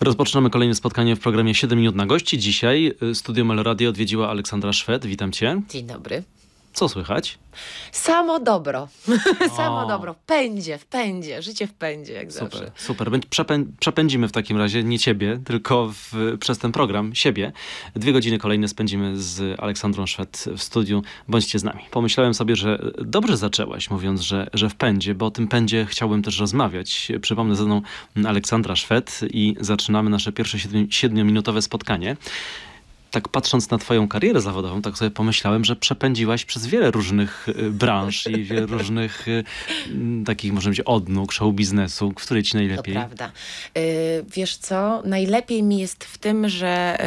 Rozpoczynamy kolejne spotkanie w programie 7 minut na gości. Dzisiaj y, studio Mel Radio odwiedziła Aleksandra Szwed. Witam cię. Dzień dobry. Co słychać? Samo dobro. Samo dobro. W pędzie, w pędzie. Życie w pędzie, jak Super, zawsze. super. Przepę przepędzimy w takim razie nie ciebie, tylko w, przez ten program siebie. Dwie godziny kolejne spędzimy z Aleksandrą Szwed w studiu. Bądźcie z nami. Pomyślałem sobie, że dobrze zaczęłaś, mówiąc, że, że w pędzie, bo o tym pędzie chciałbym też rozmawiać. Przypomnę ze mną Aleksandra Szwed i zaczynamy nasze pierwsze siedmiu- siedmiominutowe spotkanie. Tak patrząc na twoją karierę zawodową, tak sobie pomyślałem, że przepędziłaś przez wiele różnych y, branż i wiele różnych y, takich, może być, odnóg, show biznesu. Który ci To najlepiej? prawda. Y, wiesz co? Najlepiej mi jest w tym, że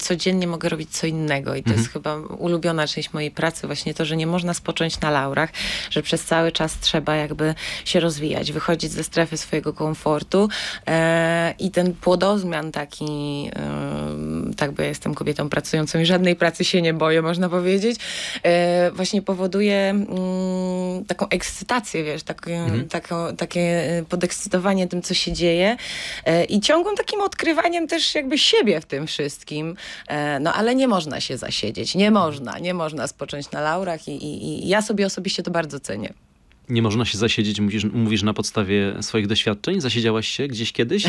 codziennie mogę robić co innego i to Mhm. jest chyba ulubiona część mojej pracy, właśnie to, że nie można spocząć na laurach, że przez cały czas trzeba jakby się rozwijać, wychodzić ze strefy swojego komfortu e, i ten płodozmian taki, em, tak bo ja jestem kobietą pracującą i żadnej pracy się nie boję, można powiedzieć, e, właśnie powoduje mm, taką ekscytację, wiesz, takie, Mhm. takie e, podekscytowanie tym, co się dzieje e, i ciągłym takim odkrywaniem też jakby siebie w tym wszystkim. E, no ale nie można się zasiedzieć, nie można, nie można spocząć na laurach i, i, i ja sobie osobiście to bardzo cenię. Nie można się zasiedzieć, mówisz, mówisz na podstawie swoich doświadczeń? Zasiedziałaś się gdzieś kiedyś?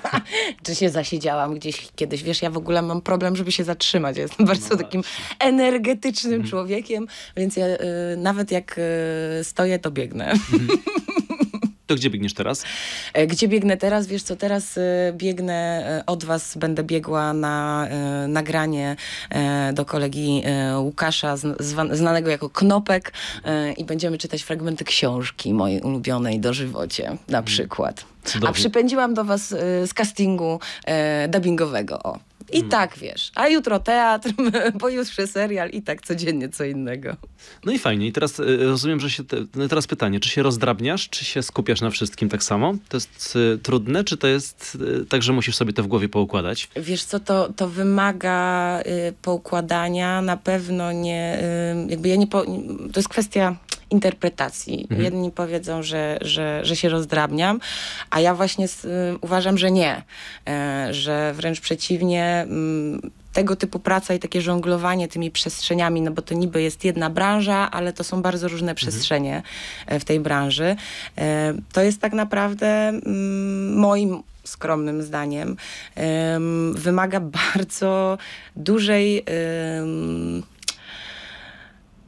Czy się zasiedziałam gdzieś kiedyś? Wiesz, ja w ogóle mam problem, żeby się zatrzymać. Ja jestem bardzo No takim energetycznym człowiekiem, więc ja y, nawet jak y, stoję, to biegnę. To gdzie biegniesz teraz? E, Gdzie biegnę teraz? Wiesz co, teraz e, biegnę e, od was, będę biegła na nagranie do kolegi Łukasza, znanego jako Knopek i będziemy czytać fragmenty książki mojej ulubionej dożywocie na przykład. A Cudownie. przypędziłam do was z castingu dubbingowego, o. I tak, wiesz, a jutro teatr, pojutrze serial i tak codziennie co innego. No i fajnie. I teraz y, rozumiem, że się. Te, no teraz pytanie, czy się rozdrabniasz, czy się skupiasz na wszystkim tak samo? To jest y, trudne, czy to jest y, tak, że musisz sobie to w głowie poukładać? Wiesz co, to, to wymaga y, poukładania, na pewno nie, y, jakby ja nie, po, to jest kwestia interpretacji. Jedni powiedzą, że, że, że się rozdrabniam, a ja właśnie y, uważam, że nie, E, że wręcz przeciwnie, mm, tego typu praca i takie żonglowanie tymi przestrzeniami, no bo to niby jest jedna branża, ale to są bardzo różne przestrzenie e, w tej branży. E, To jest tak naprawdę mm, moim skromnym zdaniem em, wymaga bardzo dużej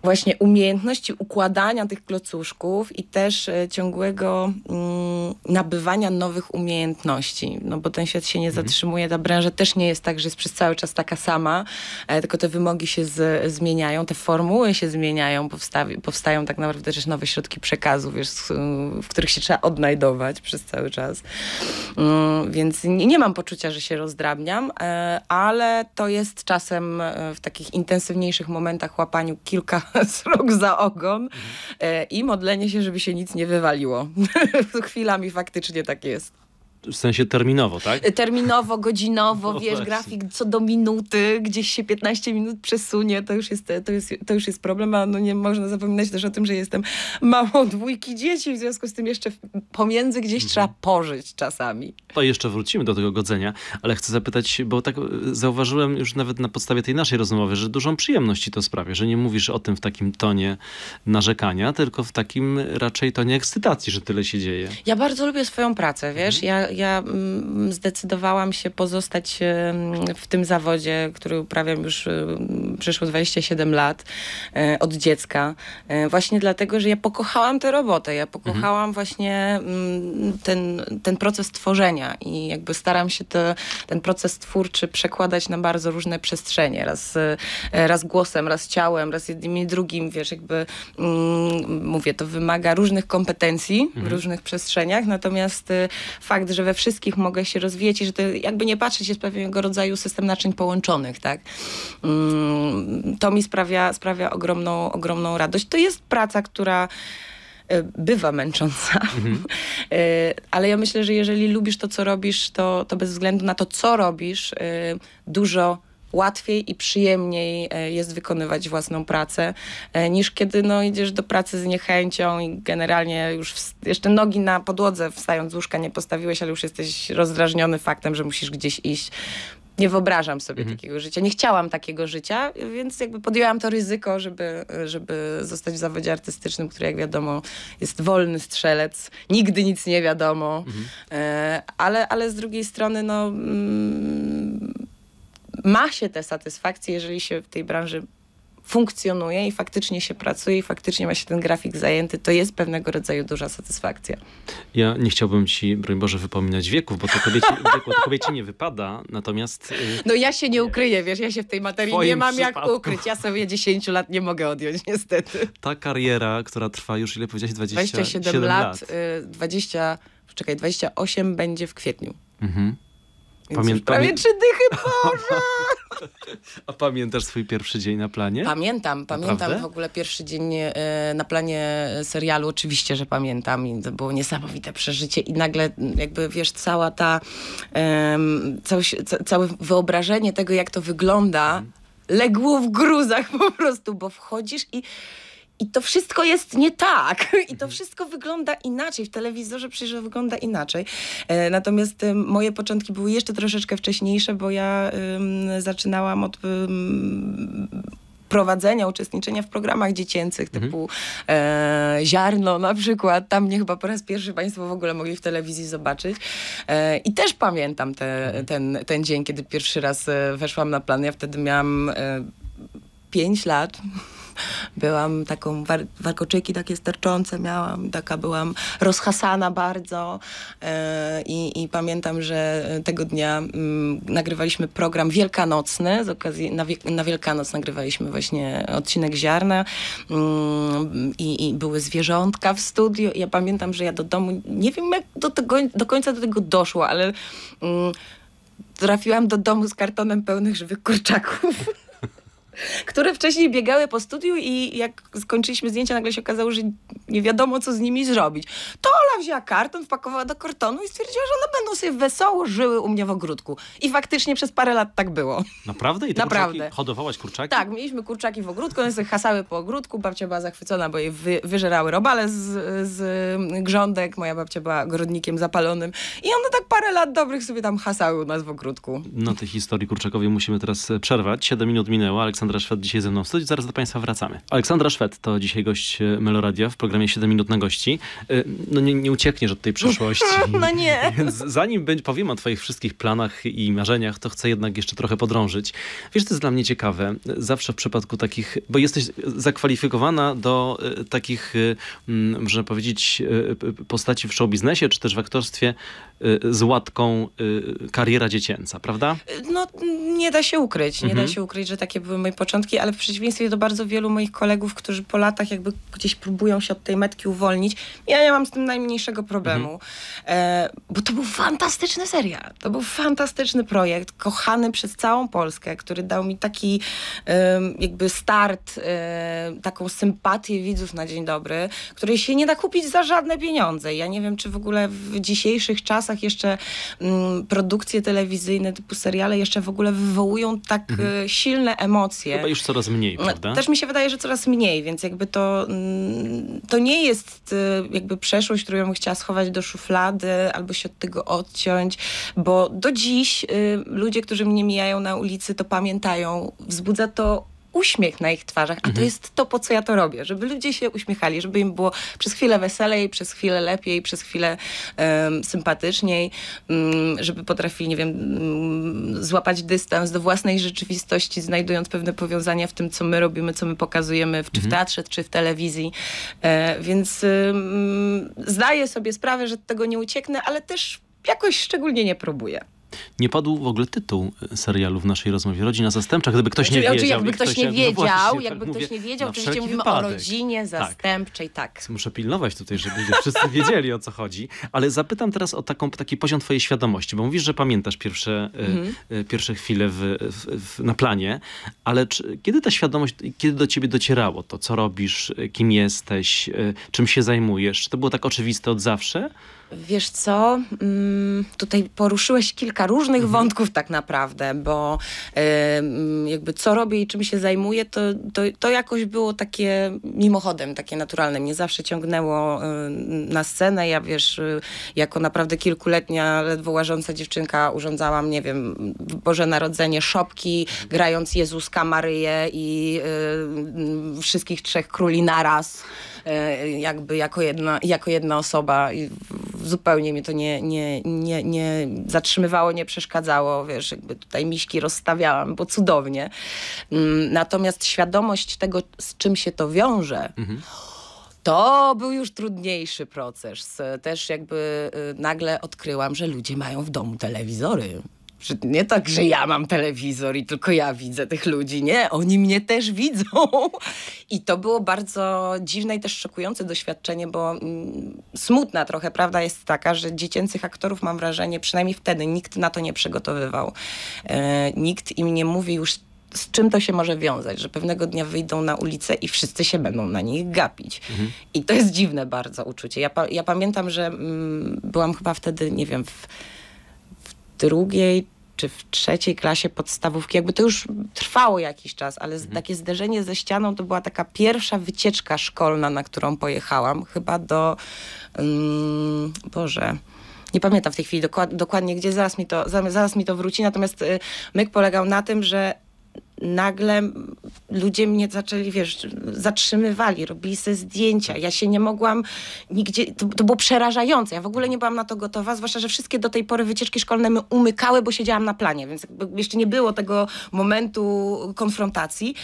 właśnie umiejętności układania tych klocuszków i też e, ciągłego mm, nabywania nowych umiejętności, no bo ten świat się nie zatrzymuje, ta branża też nie jest tak, że jest przez cały czas taka sama, e, tylko te wymogi się z, zmieniają, te formuły się zmieniają, powstawi, powstają tak naprawdę też nowe środki przekazu, wiesz, w których się trzeba odnajdować przez cały czas. Mm, więc nie, nie mam poczucia, że się rozdrabniam, e, ale to jest czasem w takich intensywniejszych momentach łapaniu kilka srok za ogon e, i modlenie się, żeby się nic nie wywaliło. Chwilami faktycznie tak jest. W sensie terminowo, tak? Terminowo, godzinowo, No wiesz, właśnie. grafik co do minuty, gdzieś się 15 minut przesunie, to już jest, to jest, to już jest problem, a no nie można zapominać też o tym, że jestem mamą dwójki dzieci, w związku z tym jeszcze pomiędzy gdzieś Mhm. trzeba pożyć czasami. To jeszcze wrócimy do tego godzenia, ale chcę zapytać, bo tak y, zauważyłem już nawet na podstawie tej naszej rozmowy, że dużą przyjemność ci to sprawia, że nie mówisz o tym w takim tonie narzekania, tylko w takim raczej tonie ekscytacji, że tyle się dzieje. Ja bardzo lubię swoją pracę, wiesz, ja, ja mm, zdecydowałam się pozostać w tym zawodzie, który uprawiam już przeszło 27 lat e, od dziecka, E, właśnie dlatego, że ja pokochałam tę robotę, ja pokochałam właśnie mm, ten, ten proces tworzenia i jakby staram się te, ten proces twórczy przekładać na bardzo różne przestrzenie, raz, e, raz głosem, raz ciałem, raz jednym i drugim, wiesz, jakby mm, mówię, to wymaga różnych kompetencji w różnych przestrzeniach, natomiast fakt, że we wszystkich mogę się rozwijać i że to jakby nie patrzeć jest pewnego rodzaju system naczyń połączonych, tak? Mm, to mi sprawia, sprawia ogromną, ogromną radość. To jest praca, która y, bywa męcząca, Y, ale ja myślę, że jeżeli lubisz to, co robisz, to, to bez względu na to, co robisz, y, dużo łatwiej i przyjemniej e, jest wykonywać własną pracę, e, niż kiedy no, idziesz do pracy z niechęcią i generalnie już jeszcze nogi na podłodze wstając z łóżka nie postawiłeś, ale już jesteś rozdrażniony faktem, że musisz gdzieś iść nie wyobrażam sobie mhm. takiego życia. Nie chciałam takiego życia, więc jakby podjęłam to ryzyko, żeby, żeby zostać w zawodzie artystycznym, który jak wiadomo jest wolny strzelec. Nigdy nic nie wiadomo. Mhm. E, ale, ale z drugiej strony no, mm, ma się te satysfakcje, jeżeli się w tej branży funkcjonuje i faktycznie się pracuje i faktycznie ma się ten grafik zajęty, to jest pewnego rodzaju duża satysfakcja. Ja nie chciałbym ci, broń Boże, wypominać wieków, bo to kobiecie, wieku, to nie wypada, natomiast... Yy, no ja się nie ukryję, wiesz, ja się w tej materii nie mam przypadku. jak ukryć. Ja sobie 10 lat nie mogę odjąć, niestety. Ta kariera, która trwa już, ile powiedziałeś, 27, 27 lat, lat. Yy, 20, czekaj, 28 będzie w kwietniu. Mhm. Pamię prawie trzy dychy, Boże! A pamiętasz swój pierwszy dzień na planie? Pamiętam, pamiętam Naprawdę? w ogóle pierwszy dzień e, na planie serialu. Oczywiście, że pamiętam i to było niesamowite przeżycie i nagle jakby, wiesz, cała ta, um, całe, całe wyobrażenie tego, jak to wygląda, mhm. legło w gruzach po prostu, bo wchodzisz i i to wszystko jest nie tak. I to mhm. wszystko wygląda inaczej. W telewizorze przecież wygląda inaczej. E, natomiast e, moje początki były jeszcze troszeczkę wcześniejsze, bo ja zaczynałam od prowadzenia, uczestniczenia w programach dziecięcych mhm. typu e, Ziarno na przykład. Tam mnie chyba po raz pierwszy Państwo w ogóle mogli w telewizji zobaczyć. E, I też pamiętam te, mhm. ten, ten dzień, kiedy pierwszy raz e, weszłam na plan. Ja wtedy miałam e, 5 lat byłam taką, war, warkoczyki takie sterczące miałam, taka byłam rozhasana bardzo e, i, i, pamiętam, że tego dnia mm, nagrywaliśmy program wielkanocny, z okazji, na, na Wielkanoc nagrywaliśmy właśnie odcinek Ziarna mm, i, i, były zwierzątka w studiu ja pamiętam, że ja do domu, nie wiem jak do, tego, do końca do tego doszło, ale mm, trafiłam do domu z kartonem pełnych żywych kurczaków. które wcześniej biegały po studiu i jak skończyliśmy zdjęcia, nagle się okazało, że nie wiadomo, co z nimi zrobić. To Ola wzięła karton, wpakowała do kartonu i stwierdziła, że one będą sobie wesoło żyły u mnie w ogródku. I faktycznie przez parę lat tak było. Naprawdę? I ty Naprawdę. Kurczaki, hodowałaś kurczaki? Tak, mieliśmy kurczaki w ogródku, one sobie hasały po ogródku, babcia była zachwycona, bo je wy, wyżerały robale z, z grządek, moja babcia była ogrodnikiem zapalonym i one tak parę lat dobrych sobie tam hasały u nas w ogródku. No tej historii kurczakowej musimy teraz przerwać. Siedem minut minęło, Aleksandra Szwed dzisiaj ze mną w studiu. Zaraz do Państwa wracamy. Aleksandra Szwed to dzisiaj gość e, Meloradia w programie 7 minut na gości. E, no nie, nie uciekniesz od tej przeszłości. No nie. Więc zanim powiem o Twoich wszystkich planach i marzeniach, to chcę jednak jeszcze trochę podrążyć. Wiesz, to jest dla mnie ciekawe. Zawsze w przypadku takich, bo jesteś zakwalifikowana do e, takich, można powiedzieć, postaci w show biznesie, czy też w aktorstwie z łatką kariera dziecięca, prawda? No nie da się ukryć. Nie mhm. da się ukryć, że takie były moje początki, ale w przeciwieństwie do bardzo wielu moich kolegów, którzy po latach jakby gdzieś próbują się od tej metki uwolnić, ja nie mam z tym najmniejszego problemu. Mhm. E, bo to był fantastyczny serial. To był fantastyczny projekt, kochany przez całą Polskę, który dał mi taki jakby start, e, taką sympatię widzów na dzień dobry, której się nie da kupić za żadne pieniądze. Ja nie wiem, czy w ogóle w dzisiejszych czasach jeszcze mm, produkcje telewizyjne typu seriale jeszcze w ogóle wywołują tak mhm. E, silne emocje Chyba już coraz mniej, prawda? Też mi się wydaje, że coraz mniej, więc jakby to, mm, to nie jest y, jakby przeszłość, którą bym chciała schować do szuflady albo się od tego odciąć, bo do dziś y, ludzie, którzy mnie mijają na ulicy, to pamiętają. Wzbudza to uśmiech na ich twarzach, a mhm. to jest to, po co ja to robię, żeby ludzie się uśmiechali, żeby im było przez chwilę weselej, przez chwilę lepiej, przez chwilę um, sympatyczniej, um, żeby potrafili, nie wiem, um, złapać dystans do własnej rzeczywistości, znajdując pewne powiązania w tym, co my robimy, co my pokazujemy, w, czy w mhm. teatrze, czy w telewizji. E, więc zdaję sobie sprawę, że tego nie ucieknę, ale też jakoś szczególnie nie próbuję. Nie padł w ogóle tytuł serialu w naszej rozmowie. Rodzina zastępcza, gdyby ktoś nie znaczy, wiedział. Jakby ktoś, ktoś nie wiedział, no właśnie, jakby ktoś nie wiedział, oczywiście mówimy wypadek. o rodzinie tak. zastępczej, tak. tak. Muszę pilnować tutaj, żeby wszyscy wiedzieli o co chodzi. Ale zapytam teraz o taką, taki poziom twojej świadomości, bo mówisz, że pamiętasz pierwsze, e, mhm. y, pierwsze chwile w, w, w, na planie, ale czy, kiedy ta świadomość, kiedy do ciebie docierało to, co robisz, kim jesteś, y, czym się zajmujesz? Czy to było tak oczywiste od zawsze? Wiesz co, mm, tutaj poruszyłeś kilka różnych mhm. wątków tak naprawdę, bo jakby co robię i czym się zajmuję, to, to, to jakoś było takie mimochodem, takie naturalne. Mnie zawsze ciągnęło na scenę. Ja wiesz, jako naprawdę kilkuletnia, ledwo łażąca dziewczynka urządzałam, nie wiem, Boże Narodzenie, szopki, grając Jezuska, Maryję i wszystkich trzech króli naraz. E, jakby jako jedna, jako jedna osoba i zupełnie mnie to nie, nie, nie, nie zatrzymywało, nie przeszkadzało, wiesz, jakby tutaj miśki rozstawiałam, bo cudownie. Mm, natomiast świadomość tego, z czym się to wiąże, mhm. To był już trudniejszy proces. Też jakby y, nagle odkryłam, że ludzie mają w domu telewizory. Nie tak, że ja mam telewizor i tylko ja widzę tych ludzi. Nie, oni mnie też widzą. I to było bardzo dziwne i też szokujące doświadczenie, bo mm, smutna trochę prawda jest taka, że dziecięcych aktorów mam wrażenie, przynajmniej wtedy nikt na to nie przygotowywał. E, nikt im nie mówi już z czym to się może wiązać, że pewnego dnia wyjdą na ulicę i wszyscy się będą na nich gapić. Mhm. I to jest dziwne bardzo uczucie. Ja, ja pamiętam, że mm, byłam chyba wtedy, nie wiem, w drugiej czy w trzeciej klasie podstawówki, jakby to już trwało jakiś czas, ale mhm. takie zderzenie ze ścianą to była taka pierwsza wycieczka szkolna, na którą pojechałam, chyba do, um, Boże, nie pamiętam w tej chwili dokład, dokładnie gdzie, zaraz mi, to, zaraz mi to wróci, natomiast y, myk polegał na tym, że nagle ludzie mnie zaczęli, wiesz, zatrzymywali, robili sobie zdjęcia. Ja się nie mogłam nigdzie, to, to, było przerażające. Ja w ogóle nie byłam na to gotowa, zwłaszcza, że wszystkie do tej pory wycieczki szkolne my umykały, bo siedziałam na planie, więc jeszcze nie było tego momentu konfrontacji.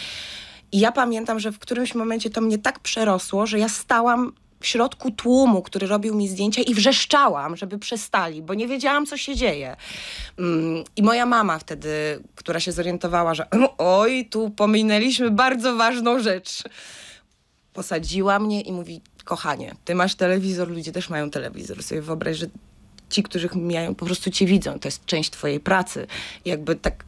I ja pamiętam, że w którymś momencie to mnie tak przerosło, że ja stałam w środku tłumu, który robił mi zdjęcia i wrzeszczałam, żeby przestali, bo nie wiedziałam, co się dzieje. Mm, I moja mama wtedy, która się zorientowała, że oj, tu pominęliśmy bardzo ważną rzecz, posadziła mnie i mówi, kochanie, ty masz telewizor, ludzie też mają telewizor. Sobie wyobraź, że ci, którzy mają, po prostu cię widzą. To jest część twojej pracy. Jakby tak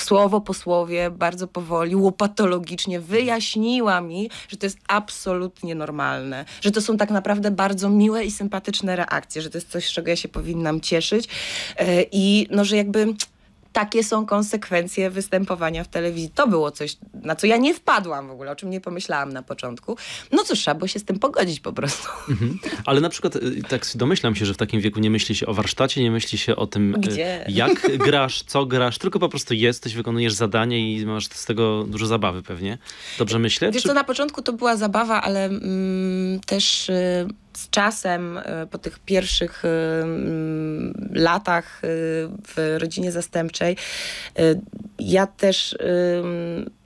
słowo po słowie, bardzo powoli, łopatologicznie wyjaśniła mi, że to jest absolutnie normalne, że to są tak naprawdę bardzo miłe i sympatyczne reakcje, że to jest coś, z czego ja się powinnam cieszyć. E, i no, że jakby takie są konsekwencje występowania w telewizji. To było coś, na co ja nie wpadłam w ogóle, o czym nie pomyślałam na początku. No cóż, trzeba było się z tym pogodzić po prostu. Mhm. Ale na przykład y, tak domyślam się, że w takim wieku nie myśli się o warsztacie, nie myśli się o tym, y, Gdzie? jak grasz, co grasz, tylko po prostu jesteś, wykonujesz zadanie i masz z tego dużo zabawy pewnie. Dobrze myślę? Wiesz czy... co, na początku to była zabawa, ale mm, też... Y z czasem, e, po tych pierwszych e, mm, latach e, w rodzinie zastępczej, ja też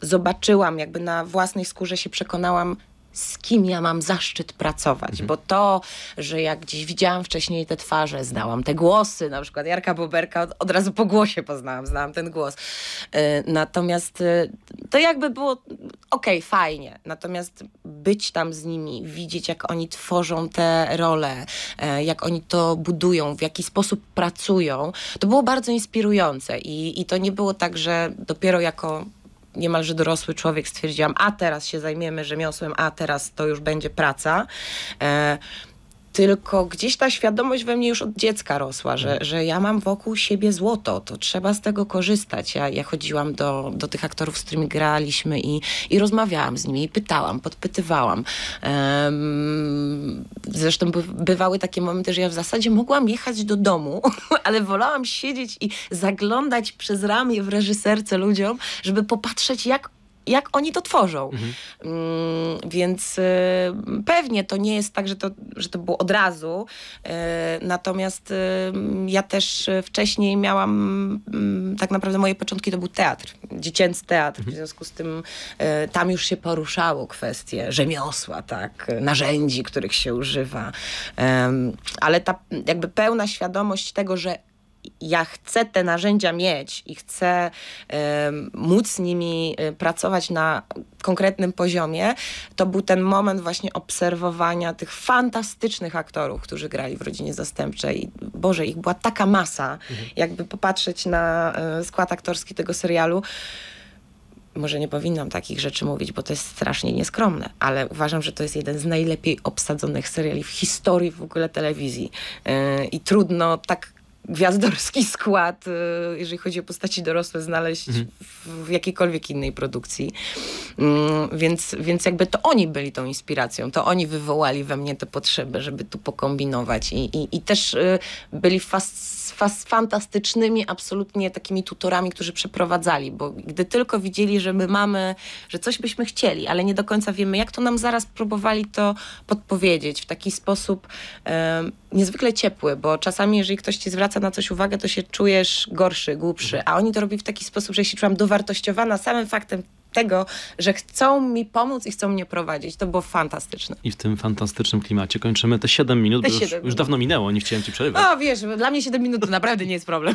zobaczyłam, jakby na własnej skórze się przekonałam, z kim ja mam zaszczyt pracować, mhm. bo to, że jak gdzieś widziałam wcześniej te twarze, znałam te głosy, na przykład Jarka Boberka od, od razu po głosie poznałam, znałam ten głos. Y, natomiast y, to jakby było okej, okay, fajnie, natomiast być tam z nimi, widzieć jak oni tworzą te role, y, jak oni to budują, w jaki sposób pracują, to było bardzo inspirujące i, i to nie było tak, że dopiero jako niemalże dorosły człowiek stwierdziłam, a teraz się zajmiemy rzemiosłem, a teraz to już będzie praca. E, tylko gdzieś ta świadomość we mnie już od dziecka rosła, że, mhm. że ja mam wokół siebie złoto, to trzeba z tego korzystać. Ja, ja chodziłam do, do tych aktorów, z którymi graliśmy i, i rozmawiałam z nimi, i pytałam, podpytywałam. Um, zresztą by, bywały takie momenty, że ja w zasadzie mogłam jechać do domu, ale wolałam siedzieć i zaglądać przez ramię w reżyserce ludziom, żeby popatrzeć, jak jak oni to tworzą. Mhm. Mm, więc y, pewnie to nie jest tak, że to, że to było od razu. Y, natomiast y, ja też wcześniej miałam, mm, tak naprawdę moje początki to był teatr, dziecięcy teatr. Mhm. W związku z tym y, tam już się poruszało kwestie rzemiosła, tak, narzędzi, których się używa. ale ta jakby pełna świadomość tego, że ja chcę te narzędzia mieć i chcę móc z nimi y, pracować na konkretnym poziomie, to był ten moment właśnie obserwowania tych fantastycznych aktorów, którzy grali w rodzinie zastępczej. Boże, ich była taka masa, mhm. jakby popatrzeć na y, skład aktorski tego serialu może nie powinnam takich rzeczy mówić, bo to jest strasznie nieskromne, ale uważam, że to jest jeden z najlepiej obsadzonych seriali w historii w ogóle telewizji. Yy, I trudno tak gwiazdorski skład, y, jeżeli chodzi o postaci dorosłe, znaleźć mhm. w, jakiejkolwiek innej produkcji. Mm, więc, więc jakby to oni byli tą inspiracją, to oni wywołali we mnie tę potrzebę, żeby tu pokombinować i, i, i też y, byli fast fantastycznymi absolutnie takimi tutorami, którzy przeprowadzali, bo gdy tylko widzieli, że my mamy, że coś byśmy chcieli, ale nie do końca wiemy, jak to nam zaraz próbowali to podpowiedzieć w taki sposób e, niezwykle ciepły, bo czasami, jeżeli ktoś ci zwraca na coś uwagę, to się czujesz gorszy, głupszy, a oni to robi w taki sposób, że się czułam dowartościowana samym faktem tego, że chcą mi pomóc i chcą mnie prowadzić. To było fantastyczne. I w tym fantastycznym klimacie kończymy te 7 minut, te bo 7 już, minut. już, dawno minęło, nie chciałem ci przerywać. O, wiesz, dla mnie 7 minut to naprawdę nie jest problem.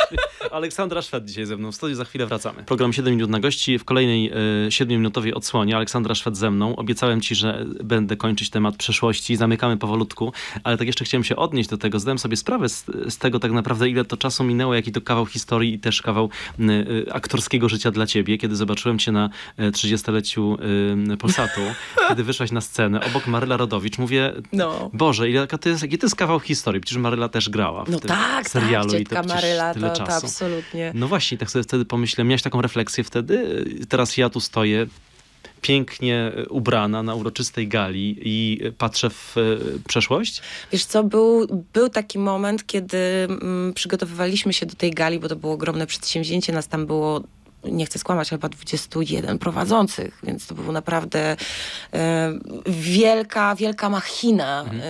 Aleksandra Szwed dzisiaj ze mną w studiu, za chwilę wracamy. Program 7 minut na gości. W kolejnej y, 7-minutowej odsłonie Aleksandra Szwed ze mną. Obiecałem ci, że będę kończyć temat przeszłości. Zamykamy powolutku, ale tak jeszcze chciałem się odnieść do tego. Zdałem sobie sprawę z, z tego tak naprawdę, ile to czasu minęło, jaki to kawał historii i też kawał y, y, aktorskiego życia dla ciebie, kiedy zobaczyłem cię na 30-leciu y, Polsatu, kiedy wyszłaś na scenę obok Maryla Rodowicz. Mówię, no. Boże, ile to jest, jaki to jest kawał historii? Przecież Maryla też grała w no tym tak, serialu. Tak, i to Maryla, tyle to, czasu. To absolutnie. No właśnie, tak sobie wtedy pomyślałem, miałeś taką refleksję wtedy? Teraz ja tu stoję, pięknie ubrana na uroczystej gali i patrzę w przeszłość? Wiesz co, był, był taki moment, kiedy mm, przygotowywaliśmy się do tej gali, bo to było ogromne przedsięwzięcie, nas tam było nie chcę skłamać, chyba 21 prowadzących, więc to była naprawdę e, wielka, wielka machina. Mhm. E,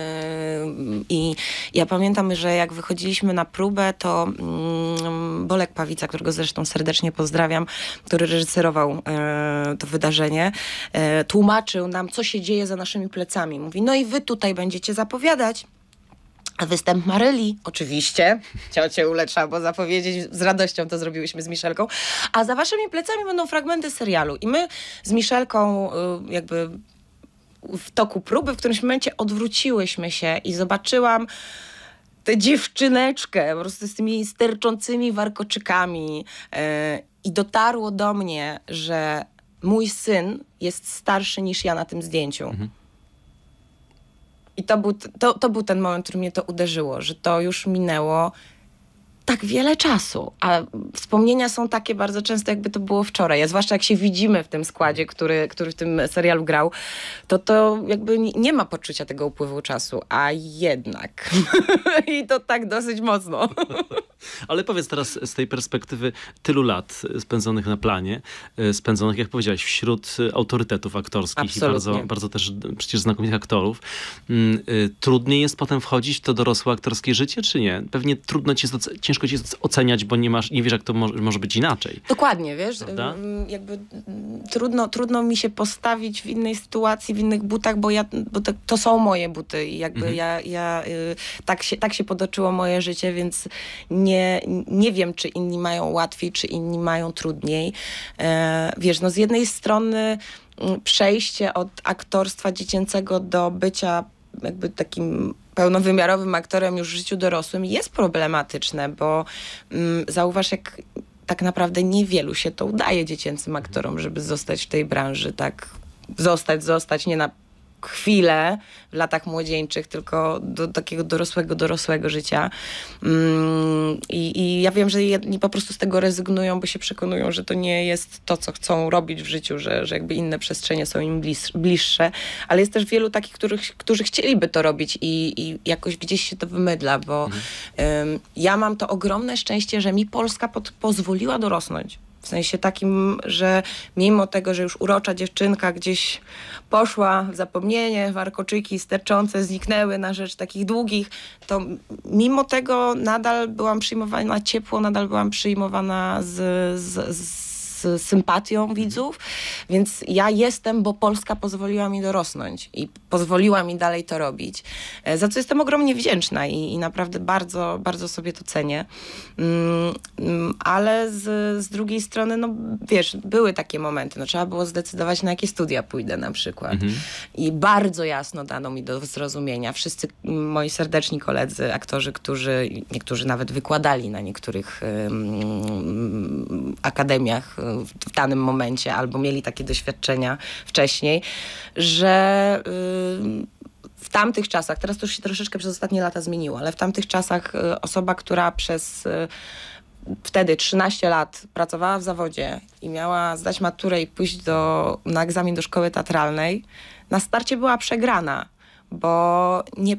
I ja pamiętam, że jak wychodziliśmy na próbę, to mm, Bolek Pawica, którego zresztą serdecznie pozdrawiam, który reżyserował e, to wydarzenie, tłumaczył nam, co się dzieje za naszymi plecami. Mówi, no i wy tutaj będziecie zapowiadać występ Maryli, oczywiście, ciocie Ule trzeba było zapowiedzieć, z radością to zrobiłyśmy z Michelką, a za waszymi plecami będą fragmenty serialu. I my z Michelką y, jakby w toku próby w którymś momencie odwróciłyśmy się i zobaczyłam tę dziewczyneczkę po prostu z tymi sterczącymi warkoczykami yy, i dotarło do mnie, że mój syn jest starszy niż ja na tym zdjęciu. Mhm. I to był, to, to był ten moment, który mnie to uderzyło, że to już minęło tak wiele czasu, a wspomnienia są takie bardzo często, jakby to było wczoraj. A zwłaszcza jak się widzimy w tym składzie, który, który w tym serialu grał, to to jakby nie ma poczucia tego upływu czasu, a jednak. I to tak dosyć mocno. Ale powiedz teraz z tej perspektywy tylu lat spędzonych na planie, e, spędzonych, jak powiedziałeś, wśród autorytetów aktorskich Absolutnie. i bardzo, bardzo też przecież znakomitych aktorów. Mm, e, trudniej jest potem wchodzić w to dorosłe aktorskie życie, czy nie? Pewnie trudno ci, ciężko ci oceniać, bo nie masz, nie wiesz, jak to może, może być inaczej. Dokładnie, wiesz, Prawda? jakby trudno, trudno mi się postawić w innej sytuacji, w innych butach, bo, ja, bo to, to są moje buty i jakby mhm. ja, ja y, tak, się, tak się podoczyło moje życie, więc nie, nie wiem, czy inni mają łatwiej, czy inni mają trudniej. E, wiesz, no z jednej strony mm, przejście od aktorstwa dziecięcego do bycia jakby takim pełnowymiarowym aktorem już w życiu dorosłym jest problematyczne, bo mm, zauważ, jak tak naprawdę niewielu się to udaje dziecięcym aktorom, żeby zostać w tej branży, tak? Zostać, zostać, nie na chwilę w latach młodzieńczych, tylko do takiego dorosłego, dorosłego życia. Mm, I, I, ja wiem, że jedni po prostu z tego rezygnują, bo się przekonują, że to nie jest to, co chcą robić w życiu, że, że jakby inne przestrzenie są im bliższe, ale jest też wielu takich, których, którzy chcieliby to robić i, i jakoś gdzieś się to wymydla, bo mhm. ja mam to ogromne szczęście, że mi Polska pod, pozwoliła dorosnąć. W sensie takim, że mimo tego, że już urocza dziewczynka gdzieś poszła w zapomnienie, warkoczyki sterczące zniknęły na rzecz takich długich, to mimo tego nadal byłam przyjmowana ciepło, nadal byłam przyjmowana z, z, z z sympatią mhm. widzów, więc ja jestem, bo Polska pozwoliła mi dorosnąć i pozwoliła mi dalej to robić, e, za co jestem ogromnie wdzięczna i, i naprawdę bardzo, bardzo sobie to cenię. Mm, mm, ale z, z drugiej strony, no wiesz, były takie momenty, no trzeba było zdecydować na jakie studia pójdę na przykład mhm. i bardzo jasno dano mi do zrozumienia. Wszyscy moi serdeczni koledzy, aktorzy, którzy niektórzy nawet wykładali na niektórych um, akademiach w danym momencie albo mieli takie doświadczenia wcześniej, że w tamtych czasach, teraz to już się troszeczkę przez ostatnie lata zmieniło, ale w tamtych czasach osoba, która przez wtedy 13 lat pracowała w zawodzie i miała zdać maturę i pójść do, na egzamin do szkoły teatralnej, na starcie była przegrana, bo nie,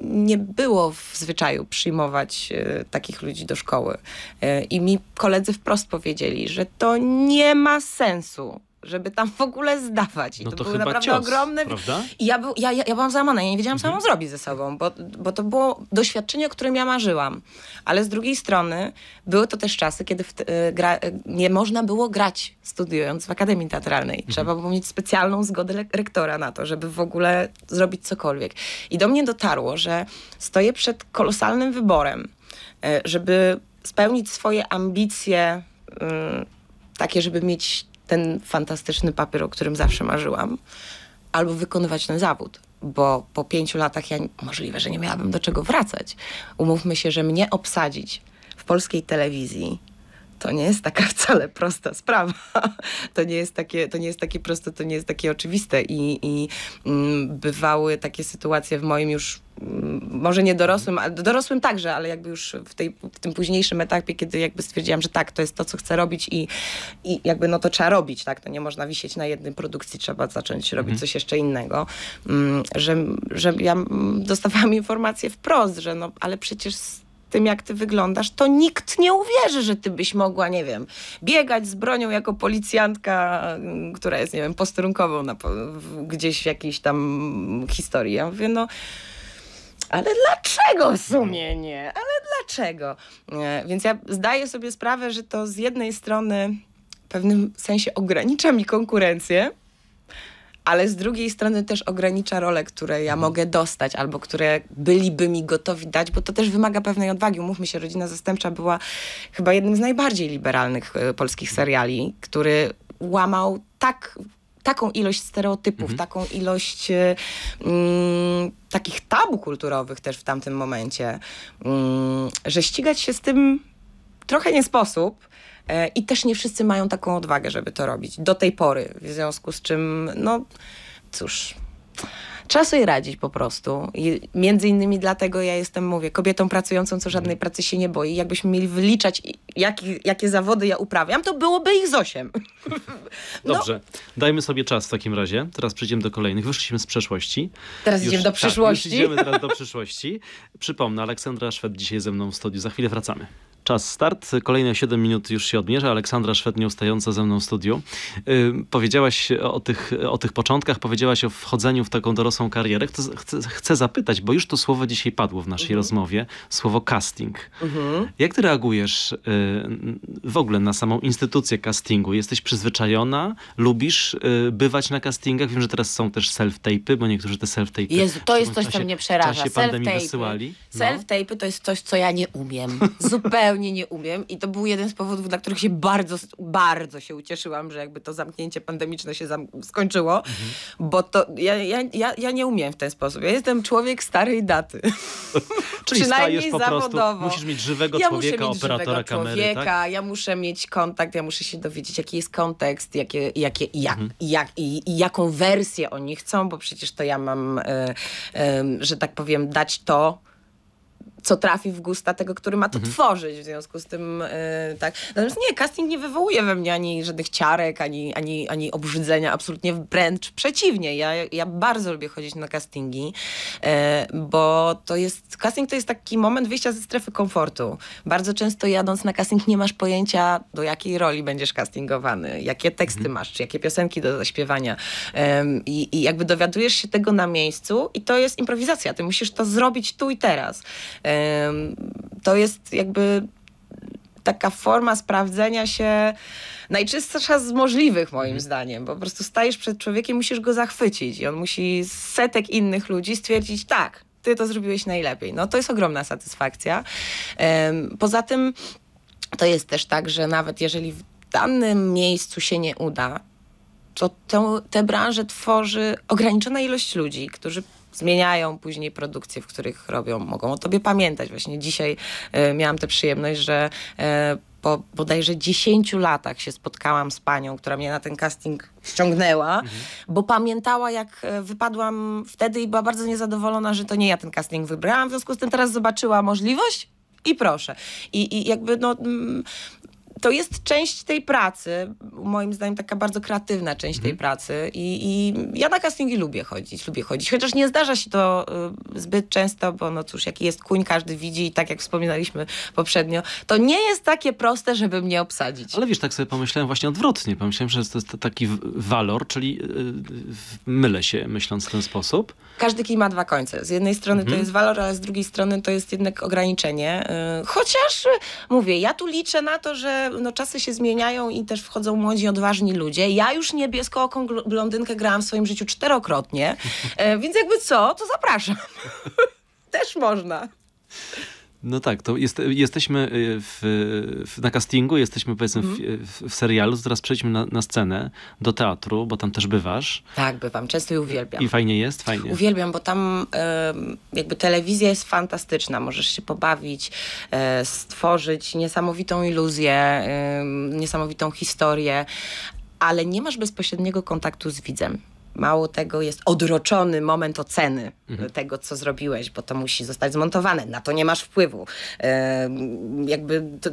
nie było w zwyczaju przyjmować y, takich ludzi do szkoły. Y, I mi koledzy wprost powiedzieli, że to nie ma sensu żeby tam w ogóle zdawać. I no to, to były naprawdę cios, ogromne. Prawda? I ja, był, ja, ja, ja byłam załamana, ja nie wiedziałam, co mam mhm. zrobić ze sobą, bo, bo to było doświadczenie, o którym ja marzyłam. Ale z drugiej strony były to też czasy, kiedy w, y, gra, y, nie można było grać studiując w Akademii Teatralnej. Mhm. Trzeba było mieć specjalną zgodę rektora na to, żeby w ogóle zrobić cokolwiek. I do mnie dotarło, że stoję przed kolosalnym wyborem, y, żeby spełnić swoje ambicje takie, żeby mieć ten fantastyczny papier, o którym zawsze marzyłam, albo wykonywać ten zawód. Bo po pięciu latach ja możliwe, że nie miałabym do czego wracać. Umówmy się, że mnie obsadzić w polskiej telewizji to nie jest taka wcale prosta sprawa. To nie jest takie, to nie jest takie proste, to nie jest takie oczywiste i, i mm, bywały takie sytuacje w moim już mm, może nie dorosłym, ale dorosłym także, ale jakby już w, tej, w tym późniejszym etapie, kiedy jakby stwierdziłam, że tak, to jest to, co chcę robić i, i jakby no to trzeba robić, tak, to nie można wisieć na jednej produkcji, trzeba zacząć robić mhm. coś jeszcze innego, mm, że, że ja dostawałam informację wprost, że no, ale przecież tym, jak ty wyglądasz, to nikt nie uwierzy, że ty byś mogła, nie wiem, biegać z bronią jako policjantka, mm, która jest, nie wiem, posterunkową na, gdzieś w jakiejś tam historii. Ja mówię, no ale dlaczego w sumie nie? Ale dlaczego? Więc ja zdaję sobie sprawę, że to z jednej strony w pewnym sensie ogranicza mi konkurencję, ale z drugiej strony też ogranicza role, które ja mhm. mogę dostać albo które byliby mi gotowi dać, bo to też wymaga pewnej odwagi. Mówmy się, Rodzina Zastępcza była chyba jednym z najbardziej liberalnych e, polskich seriali, który łamał tak taką ilość stereotypów, mhm. taką ilość y, takich tabu kulturowych też w tamtym momencie, y, że ścigać się z tym trochę nie sposób. E, I też nie wszyscy mają taką odwagę, żeby to robić do tej pory. W związku z czym, no cóż, trzeba sobie radzić po prostu. I między innymi dlatego ja jestem, mówię, kobietą pracującą, co żadnej pracy się nie boi. Jakbyśmy mieli wyliczać, jaki, jakie zawody ja uprawiam, to byłoby ich z osiem. No. Dobrze, dajmy sobie czas w takim razie. Teraz przejdziemy do kolejnych. Wyszliśmy z przeszłości. Teraz już, idziemy do przyszłości. Tak, już idziemy teraz do przyszłości. Przypomnę, Aleksandra Szwed dzisiaj ze mną w studiu. Za chwilę wracamy. Czas start. Kolejne 7 minut już się odmierza. Aleksandra Szwed nieustająca ze mną w studiu. Yy, powiedziałaś o tych, o tych początkach, powiedziałaś o wchodzeniu w taką dorosłą karierę. Chcę, chcę, zapytać, bo już to słowo dzisiaj padło w naszej mhm. rozmowie, słowo casting. Mhm. Jak ty reagujesz yy, w ogóle na samą instytucję castingu? Jesteś przyzwyczajona? Lubisz yy, bywać na castingach? Wiem, że teraz są też self-tape'y, bo niektórzy te self-tape'y... Jezu, to jest coś, co mnie przeraża. Self-tape'y no. self to jest coś, co ja nie umiem. Zupełnie zupełnie nie umiem i to był jeden z powodów, dla których się bardzo, bardzo się ucieszyłam, że jakby to zamknięcie pandemiczne się zam skończyło, mhm. bo to ja, ja, ja, ja nie umiem w ten sposób. Ja jestem człowiek starej daty. Czyli Przynajmniej po zawodowo. prostu, musisz mieć żywego ja człowieka, mieć operatora żywego kamery, człowieka, tak? Ja muszę mieć kontakt, ja muszę się dowiedzieć, jaki jest kontekst, jakie, jakie, jak, mhm. jak, i, i, jaką wersję oni chcą, bo przecież to ja mam, y, y, że tak powiem, dać to, co trafi w gusta tego, który ma to mhm. tworzyć. W związku z tym, yy, tak. Natomiast nie, casting nie wywołuje we mnie ani żadnych ciarek, ani, ani, ani obrzydzenia, absolutnie wręcz przeciwnie. Ja, ja bardzo lubię chodzić na castingi, yy, bo to jest, casting to jest taki moment wyjścia ze strefy komfortu. Bardzo często jadąc na casting nie masz pojęcia, do jakiej roli będziesz castingowany, jakie teksty mhm. masz, czy jakie piosenki do zaśpiewania. Yy, I jakby dowiadujesz się tego na miejscu i to jest improwizacja. Ty musisz to zrobić tu i teraz to jest jakby taka forma sprawdzenia się najczystsza z możliwych moim mhm. zdaniem, bo po prostu stajesz przed człowiekiem, musisz go zachwycić i on musi z setek innych ludzi stwierdzić tak, ty to zrobiłeś najlepiej. No to jest ogromna satysfakcja. Poza tym to jest też tak, że nawet jeżeli w danym miejscu się nie uda, to tę, branżę tworzy ograniczona ilość ludzi, którzy zmieniają później produkcje, w których robią, mogą o tobie pamiętać. Właśnie dzisiaj e, miałam tę przyjemność, że e, po bodajże 10 latach się spotkałam z panią, która mnie na ten casting ściągnęła, mhm. bo pamiętała, jak e, wypadłam wtedy i była bardzo niezadowolona, że to nie ja ten casting wybrałam. W związku z tym teraz zobaczyła możliwość i proszę. I, i jakby no, mm, to jest część tej pracy, moim zdaniem taka bardzo kreatywna część tej mhm. pracy I, i ja na castingi lubię chodzić, lubię chodzić, chociaż nie zdarza się to y, zbyt często, bo no cóż, jaki jest kuń, każdy widzi i tak jak wspominaliśmy poprzednio, to nie jest takie proste, żeby mnie obsadzić. Ale wiesz, tak sobie pomyślałem właśnie odwrotnie, pomyślałem, że to jest taki walor, czyli y, mylę się myśląc w ten sposób. Każdy kij ma dwa końce. Z jednej strony mhm. to jest walor, ale z drugiej strony to jest jednak ograniczenie. Y, chociaż mówię, ja tu liczę na to, że no, czasy się zmieniają i też wchodzą młodzi, odważni ludzie. Ja już niebieskooką blondynkę grałam w swoim życiu czterokrotnie, e, więc jakby co, to zapraszam. też można. No tak, to jest, jesteśmy y, w, w, na castingu, jesteśmy powiedzmy mm. w, w, serialu, teraz przejdźmy na, na, scenę, do teatru, bo tam też bywasz. Tak, bywam, często i uwielbiam. I fajnie jest? Fajnie. Uwielbiam, bo tam jakby telewizja jest fantastyczna, możesz się pobawić, e, stworzyć niesamowitą iluzję, niesamowitą historię, ale nie masz bezpośredniego kontaktu z widzem. Mało tego, jest odroczony moment oceny mhm. tego, co zrobiłeś, bo to musi zostać zmontowane. Na to nie masz wpływu. E, jakby to,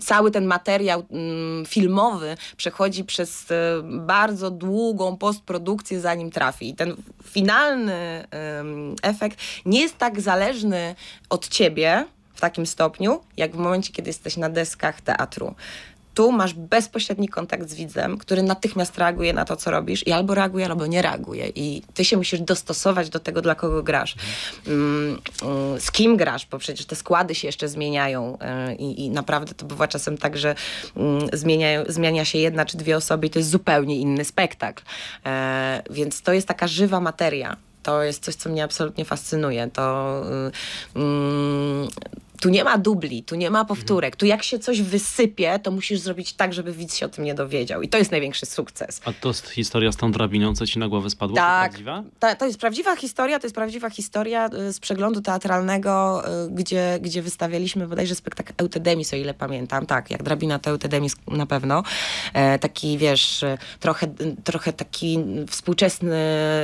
cały ten materiał mm, filmowy przechodzi przez e, bardzo długą postprodukcję, zanim trafi. I ten finalny e, efekt nie jest tak zależny od ciebie, w takim stopniu, jak w momencie, kiedy jesteś na deskach teatru tu masz bezpośredni kontakt z widzem, który natychmiast reaguje na to, co robisz i albo reaguje, albo nie reaguje. I ty się musisz dostosować do tego, dla kogo grasz. Mm, mm, z kim grasz, bo przecież te składy się jeszcze zmieniają y, i, i naprawdę to bywa czasem tak, że mm, zmieniają, zmienia się jedna czy dwie osoby i to jest zupełnie inny spektakl. E, więc to jest taka żywa materia. To jest coś, co mnie absolutnie fascynuje. To y, tu nie ma dubli, tu nie ma powtórek. Tu jak się coś wysypie, to musisz zrobić tak, żeby widz się o tym nie dowiedział. I to jest największy sukces. A to jest historia z tą drabiną, co ci na głowę spadło? Tak, to, ta, to jest prawdziwa historia, to jest prawdziwa historia y, z przeglądu teatralnego, y, gdzie, gdzie wystawialiśmy bodajże spektakl Eutedemis, o ile pamiętam. Tak, jak drabina to Eutedemis na pewno. E, taki, wiesz, trochę, trochę taki współczesny,